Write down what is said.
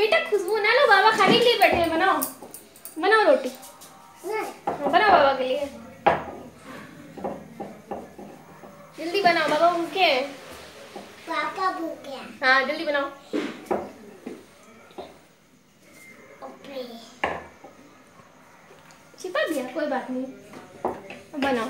बेटा खुशबू ना लो बाबा खाने के लिए बैठे हैं बनाओ। बनाओ रोटी। बनाओ बाबा के लिए। जल्दी बनाओ बाबा भूखे हैं। पापा भूखे हैं। हाँ जल्दी बनाओ। छिपा दिया कोई बात नहीं। बनाओ।